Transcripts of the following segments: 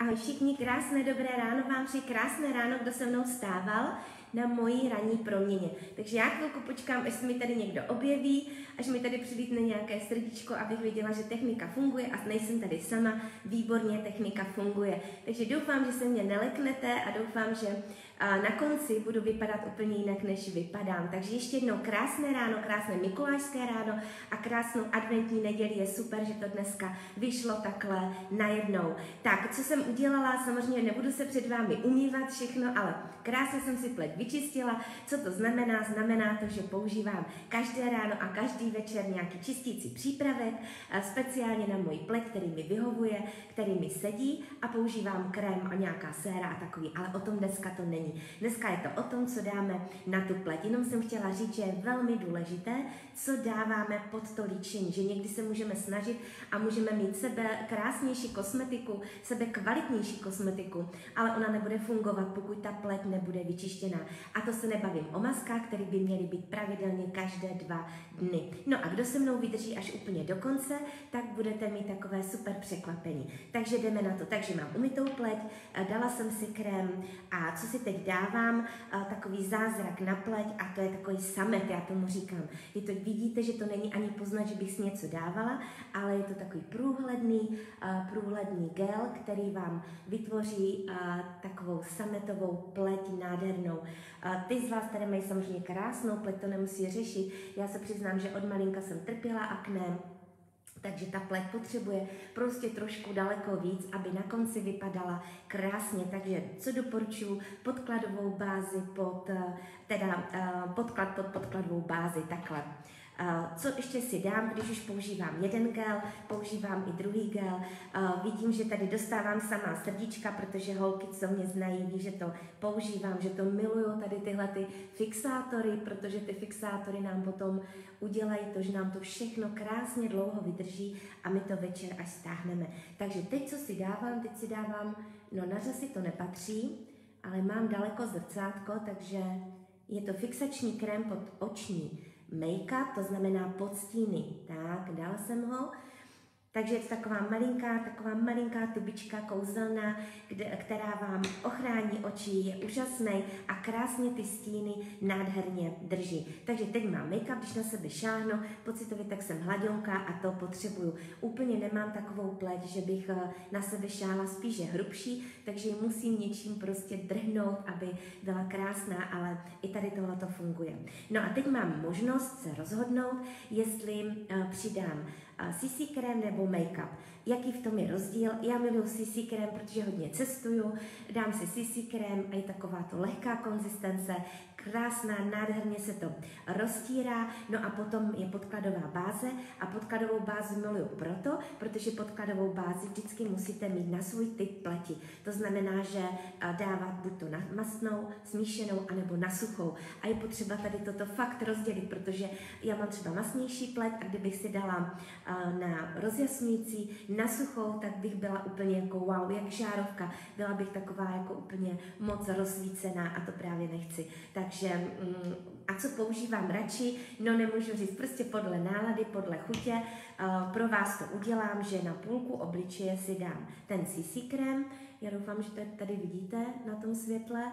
Ahoj všichni, krásné dobré ráno vám přeji, krásné ráno, kdo se mnou stával na mojí ranní proměně. Takže já chvilku počkám, až se mi tady někdo objeví, až mi tady přilítne nějaké srdíčko, abych věděla, že technika funguje a nejsem tady sama, výborně technika funguje. Takže doufám, že se mě neleknete a doufám, že na konci budu vypadat úplně jinak, než vypadám. Takže ještě jednou krásné ráno, krásné mikulášské ráno a krásnou adventní neděli. Je super, že to dneska vyšlo takhle najednou. Tak, co jsem udělala, samozřejmě nebudu se před vámi umývat všechno, ale krásně jsem si pleť vyčistila. Co to znamená? Znamená to, že používám každé ráno a každý večer nějaký čistící přípravek, speciálně na můj pleť, který mi vyhovuje, který mi sedí a používám krém a nějaká séra a takový, ale o tom dneska to není. Dneska je to o tom, co dáme na tu pleť. Jenom jsem chtěla říct, že je velmi důležité, co dáváme pod to líčení, že někdy se můžeme snažit a můžeme mít sebe krásnější kosmetiku, sebe kvalitnější kosmetiku, ale ona nebude fungovat, pokud ta pleť nebude vyčištěná. A to se nebavím o maskách, které by měly být pravidelně každé dva dny. No a kdo se mnou vydrží až úplně do konce, tak budete mít takové super překvapení. Takže jdeme na to. Takže mám umytou pleť, dala jsem si krém a co si teď dávám uh, takový zázrak na pleť a to je takový samet, já tomu říkám. Je to, vidíte, že to není ani poznat, že bych si něco dávala, ale je to takový průhledný, uh, průhledný gel, který vám vytvoří uh, takovou sametovou pleť nádhernou. Ty z vás, které mají samozřejmě krásnou pleť, to nemusí řešit. Já se přiznám, že od malinka jsem trpěla akné, takže ta pleť potřebuje prostě trošku daleko víc, aby na konci vypadala krásně. Takže co doporučuji? Podkladovou bázi pod, eh, teda eh, podklad pod podkladovou bázi, takhle. Co ještě si dám, když už používám jeden gel, používám i druhý gel. Vidím, že tady dostávám samá srdíčka, protože holky, co mě znají, ví, že to používám, že to miluju tady tyhle ty fixátory, protože ty fixátory nám potom udělají to, že nám to všechno krásně dlouho vydrží a my to večer až stáhneme. Takže teď, co si dávám, teď si dávám, no na si to nepatří, ale mám daleko zrcátko, takže je to fixační krém pod oční make-up, to znamená podstíny. Tak, dala jsem ho. Takže je to taková malinká, taková malinká tubička kouzelná, kde, která vám ochrání oči, je úžasný a krásně ty stíny nádherně drží. Takže teď mám make-up, když na sebe šáhnu, pocitově tak jsem hladionka a to potřebuju. Úplně nemám takovou pleť, že bych eh, na sebe šála spíše hrubší, takže ji musím něčím prostě drhnout, aby byla krásná, ale i tady tohle to funguje. No a teď mám možnost se rozhodnout, jestli uh, přidám CC krém nebo make-up. Jaký v tom je rozdíl? Já miluji CC krém, protože hodně cestuju, dám si CC krém a je taková to lehká konzistence, krásná, nádherně se to roztírá, no a potom je podkladová báze a podkladovou bázi miluju proto, protože podkladovou bázi vždycky musíte mít na svůj typ pleti. To znamená, že dávat buď to na masnou, smíšenou, anebo na suchou. A je potřeba tady toto fakt rozdělit, protože já mám třeba masnější pleť a kdybych si dala na rozjasňující, na suchou, tak bych byla úplně jako wow, jak žárovka. Byla bych taková jako úplně moc rozsvícená a to právě nechci. Takže mm, a co používám radši? No nemůžu říct, prostě podle nálady, podle chutě. Pro vás to udělám, že na půlku obličeje si dám ten CC krém. Já doufám, že to tady vidíte na tom světle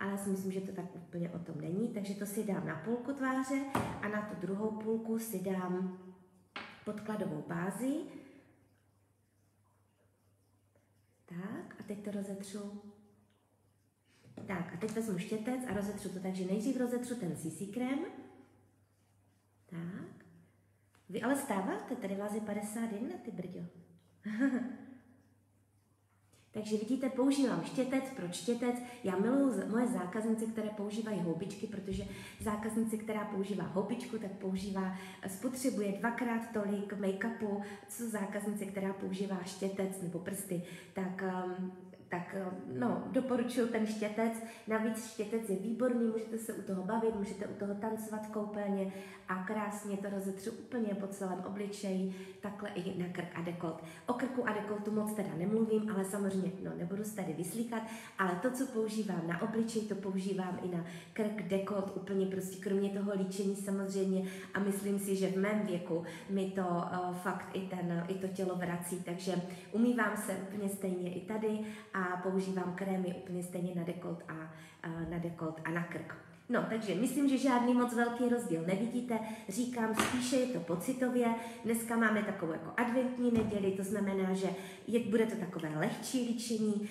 ale já si myslím, že to tak úplně o tom není, takže to si dám na půlku tváře a na tu druhou půlku si dám podkladovou bázi. Tak, a teď to rozetřu. Tak, a teď vezmu štětec a rozetřu to. Takže nejdřív rozetřu ten CC krém. Tak. Vy ale stáváte, tady vás je 51, ty brďo. Takže vidíte, používám štětec, proč štětec? Já miluji moje zákaznice, které používají houbičky, protože zákaznice, která používá houbičku, tak používá, spotřebuje dvakrát tolik make-upu, co zákaznice, která používá štětec nebo prsty. Tak um, tak no, doporučuji ten štětec. Navíc štětec je výborný, můžete se u toho bavit, můžete u toho tancovat v koupelně a krásně to rozetřu úplně po celém obličeji, takhle i na krk a dekolt. O krku a dekoltu moc teda nemluvím, ale samozřejmě, no nebudu se tady vyslíkat, ale to, co používám na obličej, to používám i na krk, dekolt, úplně prostě kromě toho líčení samozřejmě a myslím si, že v mém věku mi to uh, fakt i, ten, i to tělo vrací, takže umývám se úplně stejně i tady používám krémy úplně stejně na dekolt a, uh, na dekolt a na krk. No, takže myslím, že žádný moc velký rozdíl nevidíte. Říkám, spíše je to pocitově. Dneska máme takovou jako adventní neděli, to znamená, že je, bude to takové lehčí líčení.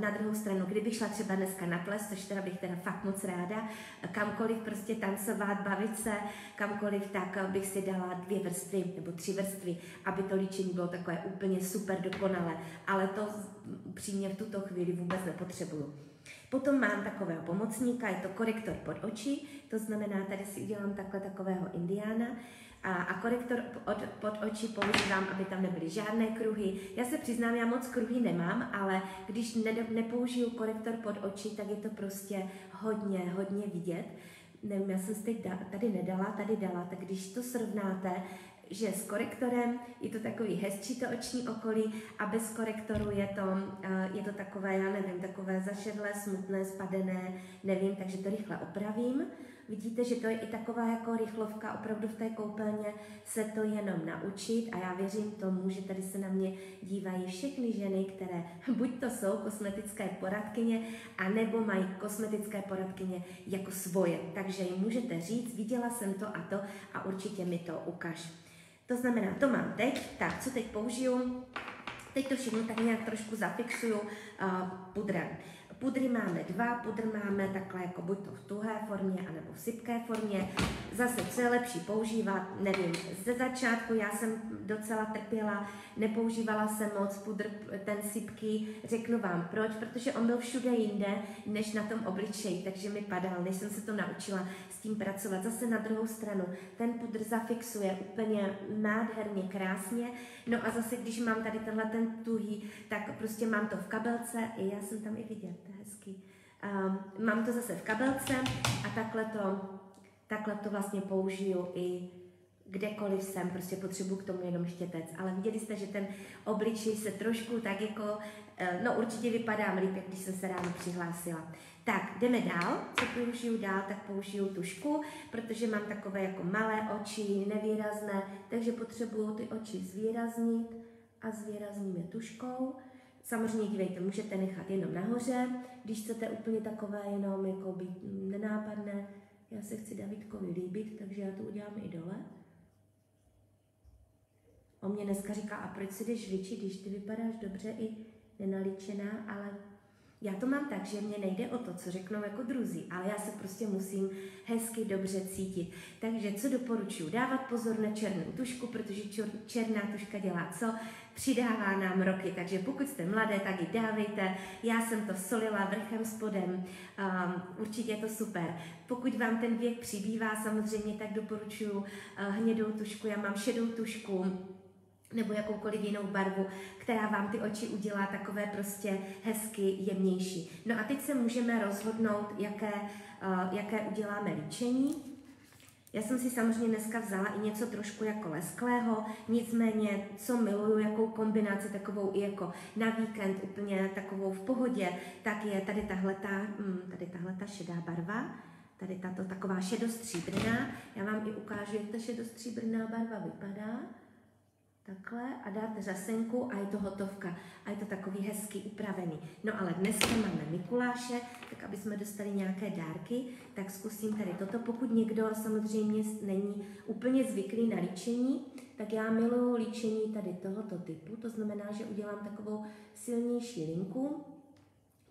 Na druhou stranu, kdybych šla třeba dneska na ples, což teda bych teda fakt moc ráda, kamkoliv prostě tancovat, bavit se, kamkoliv, tak bych si dala dvě vrstvy nebo tři vrstvy, aby to líčení bylo takové úplně super dokonalé. Ale to upřímně v tuto chvíli vůbec nepotřebuju. Potom mám takového pomocníka, je to korektor pod oči, to znamená, tady si udělám takhle takového indiána a, a korektor pod, pod oči používám, aby tam nebyly žádné kruhy. Já se přiznám, já moc kruhy nemám, ale když ne, nepoužiju korektor pod oči, tak je to prostě hodně, hodně vidět nevím, já jsem si tady nedala, tady dala, tak když to srovnáte, že s korektorem je to takový hezčí to oční okolí a bez korektoru je to, eh, je to takové, já nevím, takové zašedlé, smutné, spadené, nevím, takže to rychle opravím. Vidíte, že to je i taková jako rychlovka, opravdu v té koupelně se to jenom naučit a já věřím tomu, že tady se na mě dívají všechny ženy, které buď to jsou kosmetické poradkyně, anebo mají kosmetické poradkyně jako svoje. Takže jim můžete říct, viděla jsem to a to a určitě mi to ukaž. To znamená, to mám teď, tak co teď použiju? Teď to všechno tak nějak trošku zafixuju uh, pudrem. Pudry máme dva, pudr máme takhle jako buď to v tuhé formě, anebo v sypké formě. Zase, co je lepší používat, nevím, ze začátku já jsem docela trpěla, nepoužívala jsem moc pudr ten sypký, řeknu vám proč, protože on byl všude jinde, než na tom obličeji, takže mi padal, než jsem se to naučila tím pracovat. Zase na druhou stranu, ten pudr zafixuje úplně nádherně, krásně, no a zase, když mám tady tenhle ten tuhý, tak prostě mám to v kabelce, i já jsem tam i vidět, to je hezký. Um, mám to zase v kabelce a takhle to, takhle to vlastně použiju i kdekoliv jsem, prostě potřebuji k tomu jenom štětec. Ale viděli jste, že ten obličej se trošku tak jako, eh, no určitě vypadám líp, jak když jsem se ráno přihlásila. Tak, jdeme dál. Co použiju dál, tak použiju tušku, protože mám takové jako malé oči, nevýrazné, takže potřebuju ty oči zvýraznit a zvýrazním je tuškou. Samozřejmě dívejte, můžete nechat jenom nahoře, když chcete úplně takové jenom jako být nenápadné. Já se chci Davidkovi líbit, takže já to udělám i dole. On mě dneska říká, a proč si jdeš líčit, když ty vypadáš dobře i nenalíčená, ale já to mám tak, že mě nejde o to, co řeknou jako druzí, ale já se prostě musím hezky dobře cítit. Takže co doporučuji? Dávat pozor na černou tušku, protože černá tuška dělá co? Přidává nám roky, takže pokud jste mladé, tak ji dávejte. Já jsem to solila vrchem spodem, um, určitě je to super. Pokud vám ten věk přibývá samozřejmě, tak doporučuji uh, hnědou tušku, já mám šedou tušku, nebo jakoukoliv jinou barvu, která vám ty oči udělá takové prostě hezky jemnější. No a teď se můžeme rozhodnout, jaké, uh, jaké uděláme líčení. Já jsem si samozřejmě dneska vzala i něco trošku jako lesklého, nicméně, co miluju, jakou kombinaci takovou i jako na víkend úplně takovou v pohodě, tak je tady tahle ta, hm, tady tahle ta šedá barva, tady tato taková šedostříbrná. Já vám i ukážu, jak ta šedostříbrná barva vypadá takhle a dáte řasenku a je to hotovka. A je to takový hezký upravený. No ale dneska máme Mikuláše, tak aby jsme dostali nějaké dárky, tak zkusím tady toto. Pokud někdo samozřejmě není úplně zvyklý na líčení, tak já miluju líčení tady tohoto typu. To znamená, že udělám takovou silnější linku.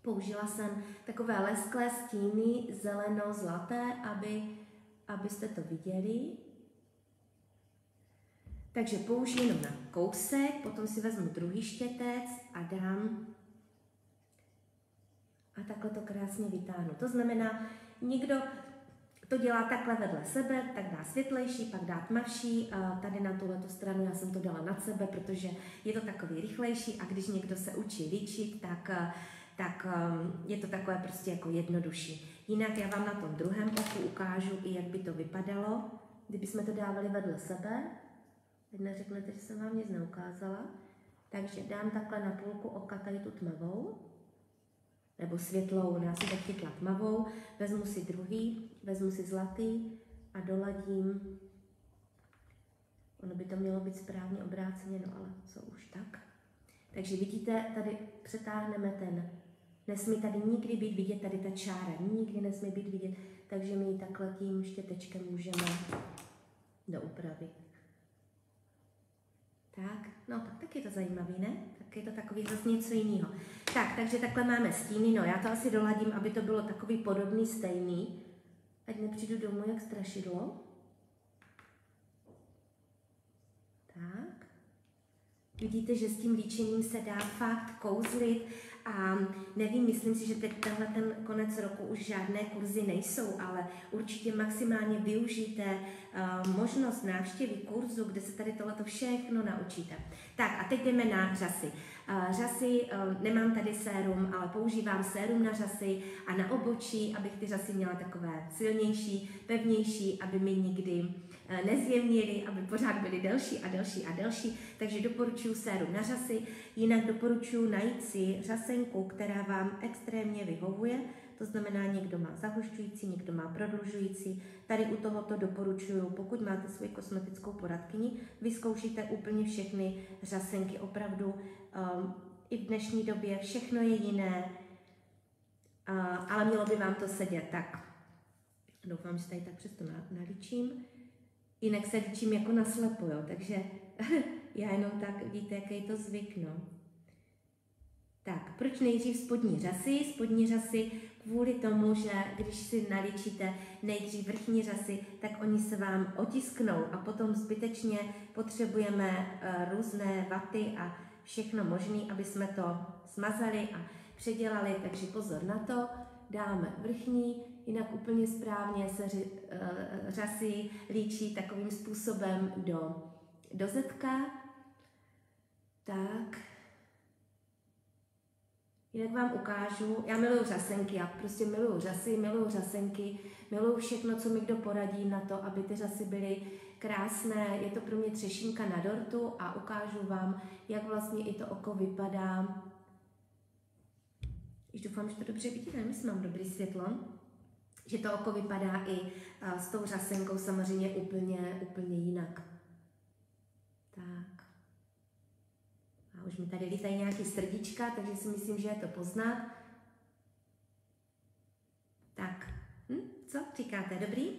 Použila jsem takové lesklé stíny zeleno-zlaté, aby, abyste to viděli. Takže použiju jenom na kousek, potom si vezmu druhý štětec a dám a takhle to krásně vytáhnu. To znamená, někdo to dělá takhle vedle sebe, tak dá světlejší, pak dá tmavší. Tady na tuhle stranu já jsem to dala nad sebe, protože je to takový rychlejší a když někdo se učí líčit, tak, tak um, je to takové prostě jako jednodušší. Jinak já vám na tom druhém oku ukážu i, jak by to vypadalo, kdybychom to dávali vedle sebe. Teď neřeknete, že jsem vám nic neukázala. Takže dám takhle na půlku oka tady tu tmavou, nebo světlou, já si teď chytla tmavou, vezmu si druhý, vezmu si zlatý a doladím. Ono by to mělo být správně obráceně, no ale co už tak. Takže vidíte, tady přetáhneme ten, nesmí tady nikdy být vidět tady ta čára, nikdy nesmí být vidět, takže my ji takhle tím štětečkem můžeme doupravit. Tak, no tak, tak je to zajímavý, ne? Tak je to takový zase něco jiného. Tak, takže takhle máme stíny, no já to asi doladím, aby to bylo takový podobný, stejný. Ať nepřijdu domů jak strašidlo. Tak. Vidíte, že s tím líčením se dá fakt kouzlit a nevím, myslím si, že teď tenhle ten konec roku už žádné kurzy nejsou, ale určitě maximálně využijte uh, možnost návštěvy kurzu, kde se tady tohleto všechno naučíte. Tak a teď jdeme na řasy. Uh, řasy, uh, nemám tady sérum, ale používám sérum na řasy a na obočí, abych ty řasy měla takové silnější, pevnější, aby mi nikdy Eh, nezjemnili, aby pořád byly delší a delší a delší. Takže doporučuji sérum na řasy, jinak doporučuji najít si řasenku, která vám extrémně vyhovuje. To znamená, někdo má zahušťující, někdo má prodlužující. Tady u tohoto doporučuji, pokud máte svoji kosmetickou poradkyni, vyzkoušíte úplně všechny řasenky. Opravdu um, i v dnešní době všechno je jiné, uh, ale mělo by vám to sedět. Tak, doufám, že tady tak přesto naličím. Jinak se ličím jako naslepo, jo, takže já jenom tak, vidíte, jaký to zvyk, no. Tak, proč nejdřív spodní řasy? Spodní řasy kvůli tomu, že když si naličíte nejdřív vrchní řasy, tak oni se vám otisknou a potom zbytečně potřebujeme uh, různé vaty a všechno možné, aby jsme to smazali a předělali, takže pozor na to, dáme vrchní, jinak úplně správně se eh, řasy líčí takovým způsobem do, do zetka. Tak. Jinak vám ukážu, já miluju řasenky, já prostě miluju řasy, miluju řasenky, miluju všechno, co mi kdo poradí na to, aby ty řasy byly krásné. Je to pro mě třešínka na dortu a ukážu vám, jak vlastně i to oko vypadá. Již doufám, že to dobře vidíte, jestli mám dobrý světlo že to oko vypadá i s tou řasenkou samozřejmě úplně, úplně jinak. Tak. A už mi tady lítají nějaký srdíčka, takže si myslím, že je to poznat. Tak, hm? co říkáte, dobrý?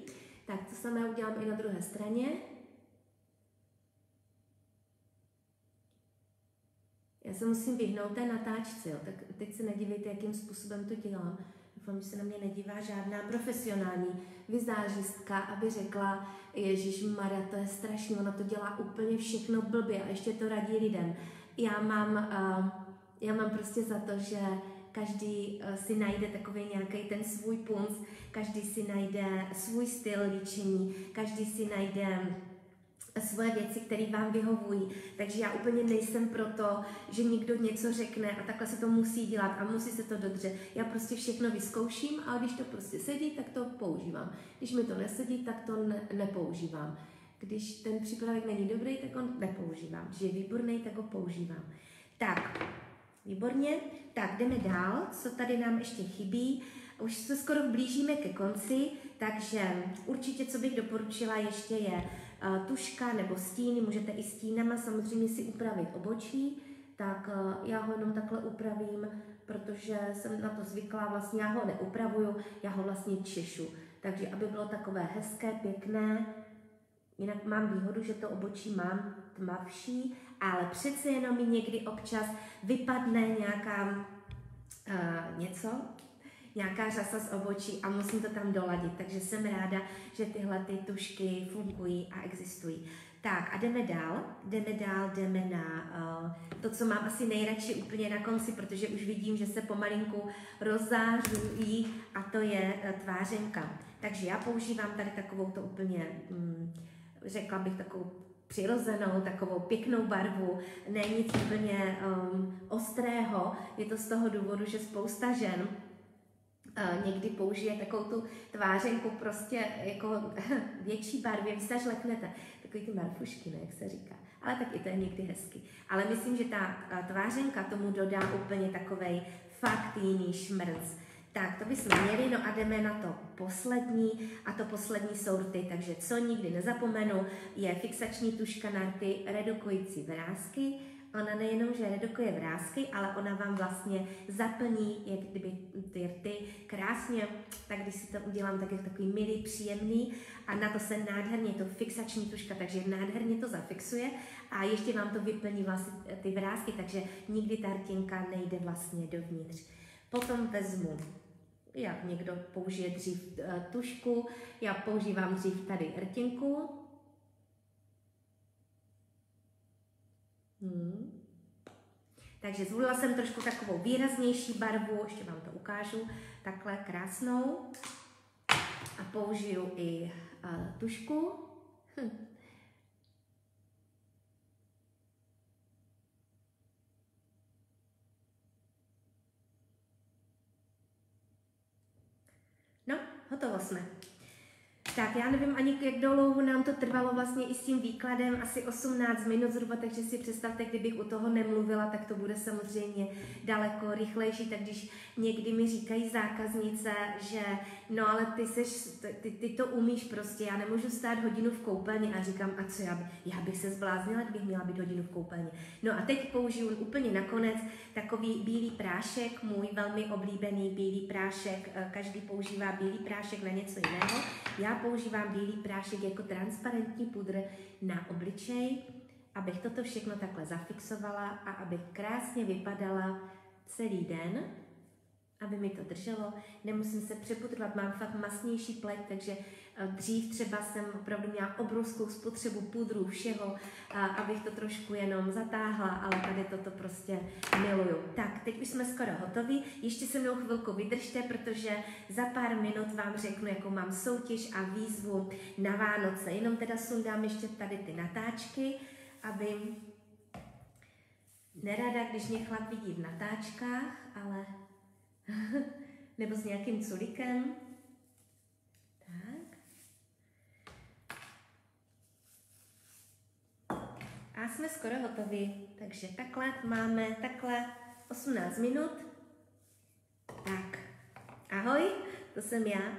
Tak to samé udělám i na druhé straně. Já se musím vyhnout té natáčce, jo. tak teď se nedívejte, jakým způsobem to dělám. Doufám, že se na mě nedívá žádná profesionální vizážistka, aby řekla, Ježíš Maria, to je strašné, ona to dělá úplně všechno blbě a ještě to radí lidem. Já mám, uh, já mám prostě za to, že každý uh, si najde takový nějaký ten svůj punc, každý si najde svůj styl líčení, každý si najde svoje věci, které vám vyhovují. Takže já úplně nejsem proto, že někdo něco řekne a takhle se to musí dělat a musí se to dodržet. Já prostě všechno vyzkouším a když to prostě sedí, tak to používám. Když mi to nesedí, tak to ne- nepoužívám. Když ten přípravek není dobrý, tak on nepoužívám. Když je výborný, tak ho používám. Tak, výborně. Tak, jdeme dál. Co tady nám ještě chybí? Už se skoro blížíme ke konci, takže určitě, co bych doporučila ještě je tuška nebo stíny, můžete i stínama samozřejmě si upravit obočí, tak eh, já ho jenom takhle upravím, protože jsem na to zvyklá, vlastně já ho neupravuju, já ho vlastně češu. Takže aby bylo takové hezké, pěkné, jinak mám výhodu, že to obočí mám tmavší, ale přece jenom mi někdy občas vypadne nějaká uh, něco, nějaká řasa z obočí a musím to tam doladit. Takže jsem ráda, že tyhle ty tušky fungují a existují. Tak a jdeme dál, jdeme dál, jdeme na uh, to, co mám asi nejradši úplně na konci, protože už vidím, že se pomalinku rozářují a to je uh, tvářenka. Takže já používám tady takovou to úplně, mm, řekla bych takovou přirozenou, takovou pěknou barvu, ne nic úplně um, ostrého. Je to z toho důvodu, že spousta žen někdy použije takovou tu tvářenku prostě jako větší barvě, vy se až leknete, takový ty marfušky, ne, jak se říká. Ale tak i to je někdy hezky. Ale myslím, že ta tvářenka tomu dodá úplně takovej fakt jiný šmrc. Tak, to bychom měli, no a jdeme na to poslední, a to poslední jsou rty, takže co nikdy nezapomenu, je fixační tuška na rty redukující vrázky. Ona nejenom, že redukuje vrázky, ale ona vám vlastně zaplní, jak kdyby ty rty krásně, tak když si to udělám, tak je to takový milý, příjemný a na to se nádherně, to fixační tuška, takže nádherně to zafixuje a ještě vám to vyplní vlastně ty vrázky, takže nikdy ta rtinka nejde vlastně dovnitř. Potom vezmu jak někdo použije dřív eh, tušku, já používám dřív tady rtinku. Hmm. Takže zvolila jsem trošku takovou výraznější barvu, ještě vám to ukážu, takhle krásnou. A použiju i uh, tušku. Hm. hotovo jsme. Tak já nevím ani, jak dlouho nám to trvalo vlastně i s tím výkladem, asi 18 minut zhruba, takže si představte, kdybych u toho nemluvila, tak to bude samozřejmě daleko rychlejší, tak když někdy mi říkají zákaznice, že no ale ty, seš, ty, ty to umíš prostě, já nemůžu stát hodinu v koupelně a říkám, a co já, by, já bych se zbláznila, kdybych měla být hodinu v koupelně. No a teď použiju úplně nakonec takový bílý prášek, můj velmi oblíbený bílý prášek, eh, každý používá bílý prášek na něco jiného. Já používám bílý prášek jako transparentní pudr na obličej, abych toto všechno takhle zafixovala a abych krásně vypadala celý den aby mi to drželo. Nemusím se přepudrovat, mám fakt masnější pleť, takže dřív třeba jsem opravdu měla obrovskou spotřebu pudru, všeho, abych to trošku jenom zatáhla, ale tady toto prostě miluju. Tak, teď už jsme skoro hotoví, ještě se mnou chvilku vydržte, protože za pár minut vám řeknu, jakou mám soutěž a výzvu na Vánoce. Jenom teda sundám ještě tady ty natáčky, aby nerada, když mě chlap vidí v natáčkách, ale Nebo s nějakým culikem. Tak. A jsme skoro hotovi. Takže takhle máme takhle 18 minut. Tak. Ahoj, to jsem já.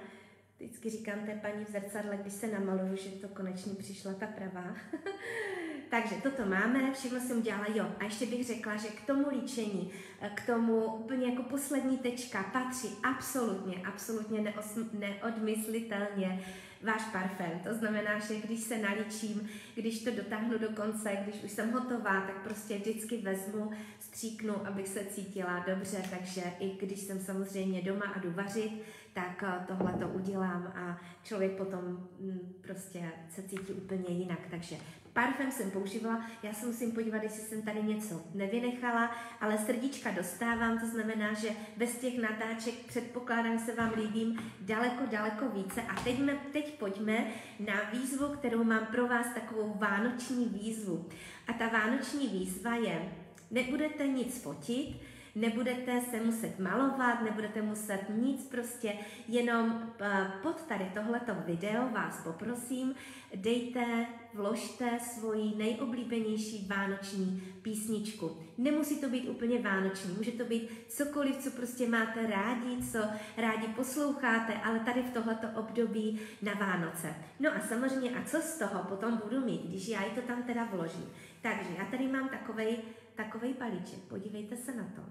Vždycky říkám té paní v zrcadle, když se namaluju, že to konečně přišla ta pravá. Takže toto máme, všechno jsem udělala, jo. A ještě bych řekla, že k tomu líčení, eh, k tomu úplně jako poslední tečka patří absolutně, absolutně neosm, neodmyslitelně váš parfém. To znamená, že když se naličím, když to dotáhnu do konce, když už jsem hotová, tak prostě vždycky vezmu, stříknu, abych se cítila dobře, takže i když jsem samozřejmě doma a jdu vařit, tak eh, tohle to udělám a člověk potom mm, prostě se cítí úplně jinak. Takže Parfém jsem používala, já se musím podívat, jestli jsem tady něco nevynechala, ale srdíčka dostávám, to znamená, že bez těch natáček předpokládám se vám líbím daleko, daleko více. A teď, me, teď pojďme na výzvu, kterou mám pro vás, takovou vánoční výzvu. A ta vánoční výzva je, nebudete nic fotit, Nebudete se muset malovat, nebudete muset nic, prostě jenom eh, pod tady tohleto video vás poprosím, dejte, vložte svoji nejoblíbenější vánoční písničku. Nemusí to být úplně vánoční, může to být cokoliv, co prostě máte rádi, co rádi posloucháte, ale tady v tohleto období na Vánoce. No a samozřejmě, a co z toho potom budu mít, když já ji to tam teda vložím. Takže já tady mám takovej, takovej balíček, podívejte se na to.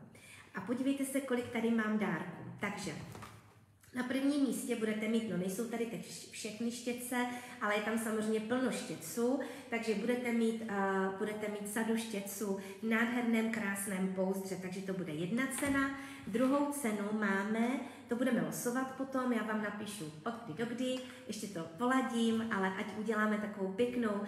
A podívejte se, kolik tady mám dárků. Takže na prvním místě budete mít, no nejsou tady teď všechny štětce, ale je tam samozřejmě plno štětců, takže budete mít, uh, budete mít sadu štětců v nádherném krásném pouzdře, takže to bude jedna cena. Druhou cenu máme to budeme losovat potom, já vám napíšu od kdy do kdy, ještě to poladím, ale ať uděláme takovou pěknou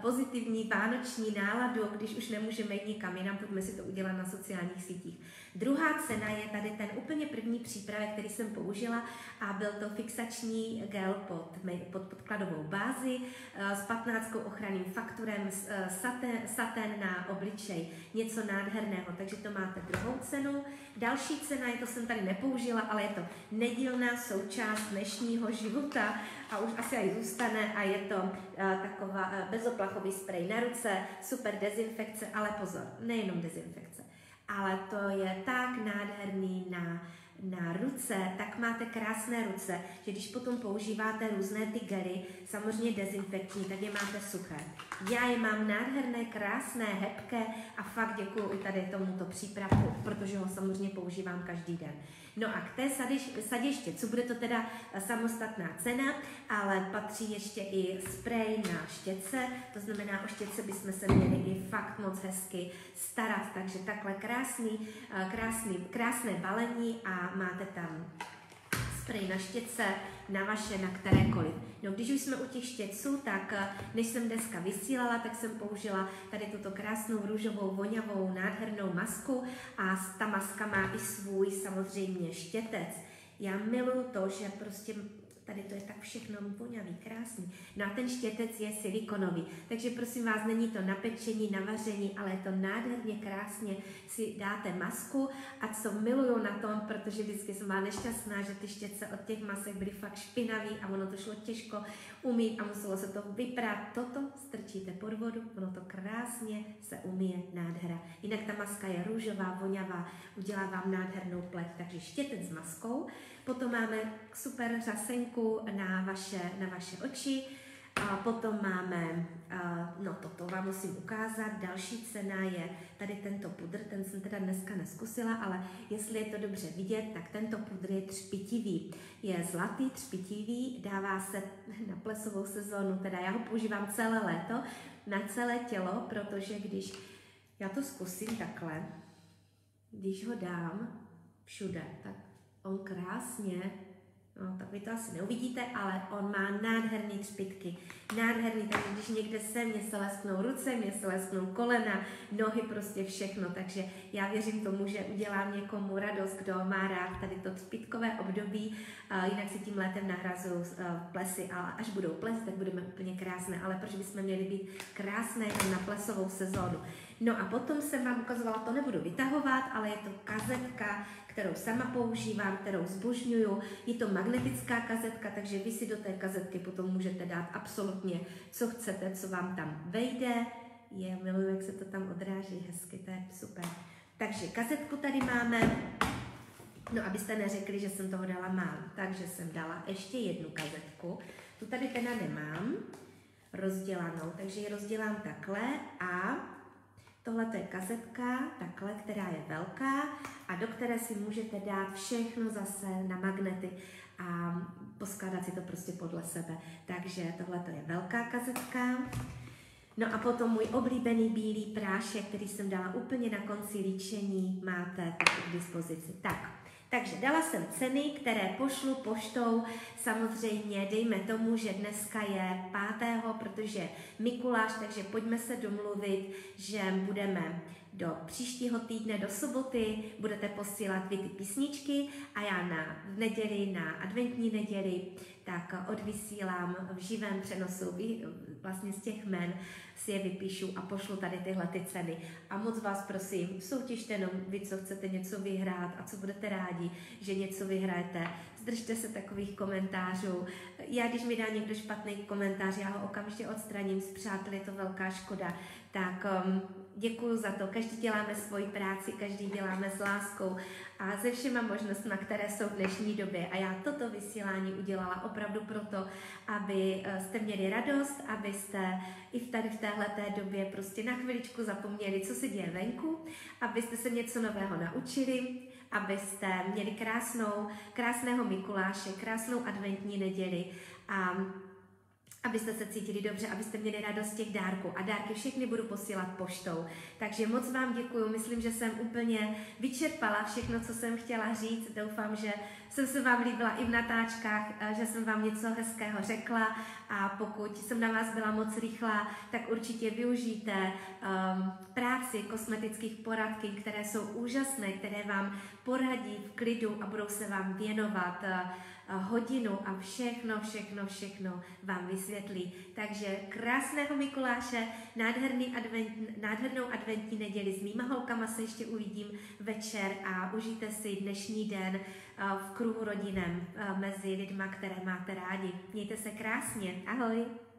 pozitivní vánoční náladu, když už nemůžeme jít nikam jinam, pojďme si to udělat na sociálních sítích. Druhá cena je tady ten úplně první přípravek, který jsem použila a byl to fixační gel pod, pod podkladovou bázi eh, s 15 ochranným fakturem, eh, saten, saten na obličej, něco nádherného, takže to máte druhou cenu. Další cena, je to jsem tady nepoužila, ale je to nedílná součást dnešního života a už asi aj zůstane a je to uh, taková uh, bezoplachový sprej na ruce, super dezinfekce, ale pozor, nejenom dezinfekce ale to je tak nádherný na, na ruce, tak máte krásné ruce, že když potom používáte různé ty gely, samozřejmě dezinfekční, tak je máte suché. Já je mám nádherné, krásné, hebké a fakt děkuji i tady tomuto přípravku, protože ho samozřejmě používám každý den. No a k té sadiš, sadiště, co bude to teda samostatná cena, ale patří ještě i sprej na štětce, to znamená o štětce bychom se měli i fakt moc hezky starat, takže takhle krásný, eh, krásný, krásné balení a máte tam sprej na štětce, na vaše, na kterékoliv. No, když už jsme u těch štětců, tak eh, než jsem dneska vysílala, tak jsem použila tady tuto krásnou růžovou, voňavou, nádhernou masku a ta maska má i svůj samozřejmě štětec. Já miluju to, že prostě Tady to je tak všechno voňavý, krásný. No a ten štětec je silikonový. Takže prosím vás, není to na pečení, na vaření, ale je to nádherně, krásně. Si dáte masku a co miluju na tom, protože vždycky jsem byla nešťastná, že ty štětce od těch masek byly fakt špinavý a ono to šlo těžko umít a muselo se to vyprát. Toto strčíte pod vodu, ono to krásně se umíje nádhera. Jinak ta maska je růžová, voňavá, udělá vám nádhernou pleť. Takže štětec s maskou. Potom máme super řasenku na vaše, na vaše oči. A potom máme, no toto vám musím ukázat, další cena je tady tento pudr, ten jsem teda dneska neskusila, ale jestli je to dobře vidět, tak tento pudr je třpitivý. Je zlatý, třpitivý, dává se na plesovou sezónu, teda já ho používám celé léto, na celé tělo, protože když, já to zkusím takhle, když ho dám všude, tak on krásně, no tak vy to asi neuvidíte, ale on má nádherný třpitky. Nádherný, takže když někde se, mě se lesknou ruce, mě se lesknou kolena, nohy, prostě všechno. Takže já věřím tomu, že udělám někomu radost, kdo má rád tady to třpitkové období. Jinak si tím létem nahrazuju plesy, ale až budou plesy, tak budeme úplně krásné. Ale proč bychom měli být krásné na plesovou sezónu? No a potom jsem vám ukazovala, to nebudu vytahovat, ale je to kazetka, kterou sama používám, kterou zbožňuju. Je to magnetická kazetka, takže vy si do té kazetky potom můžete dát absolutně, co chcete, co vám tam vejde. Je, miluji, jak se to tam odráží hezky, to je super. Takže kazetku tady máme. No, abyste neřekli, že jsem toho dala málo, takže jsem dala ještě jednu kazetku. Tu tady teda nemám rozdělanou, takže ji rozdělám takhle a Tohle je kazetka, takhle, která je velká a do které si můžete dát všechno zase na magnety a poskládat si to prostě podle sebe. Takže tohle je velká kazetka. No a potom můj oblíbený bílý prášek, který jsem dala úplně na konci líčení, máte k dispozici. Tak, takže dala jsem ceny, které pošlu poštou. Samozřejmě dejme tomu, že dneska je pátého, protože Mikuláš, takže pojďme se domluvit, že budeme do příštího týdne, do soboty, budete posílat vy ty písničky a já na v neděli, na adventní neděli, tak odvysílám v živém přenosu vlastně z těch men si je vypíšu a pošlu tady tyhle ty ceny. A moc vás prosím, soutěžte jenom vy, co chcete něco vyhrát a co budete rádi, že něco vyhrajete. Zdržte se takových komentářů. Já, když mi dá někdo špatný komentář, já ho okamžitě odstraním, s přáteli je to velká škoda. Tak um, děkuji za to. Každý děláme svoji práci, každý děláme s láskou a se všema možnostmi, které jsou v dnešní době. A já toto vysílání udělala opravdu proto, aby eh, jste měli radost, abyste i v tady v téhle době prostě na chviličku zapomněli, co se děje venku, abyste se něco nového naučili, abyste měli krásnou, krásného Mikuláše, krásnou adventní neděli a abyste se cítili dobře, abyste měli radost těch dárků. A dárky všechny budu posílat poštou. Takže moc vám děkuji. Myslím, že jsem úplně vyčerpala všechno, co jsem chtěla říct. Doufám, že jsem se vám líbila i v natáčkách, že jsem vám něco hezkého řekla a pokud jsem na vás byla moc rychlá, tak určitě využijte um, práci kosmetických poradky, které jsou úžasné, které vám poradí v klidu a budou se vám věnovat. Uh, hodinu a všechno, všechno, všechno vám vysvětlí. Takže krásného Mikuláše, nádherný advent, nádhernou adventní neděli s mýma holkama se ještě uvidím večer a užijte si dnešní den v kruhu rodinem mezi lidma, které máte rádi. Mějte se krásně. Ahoj!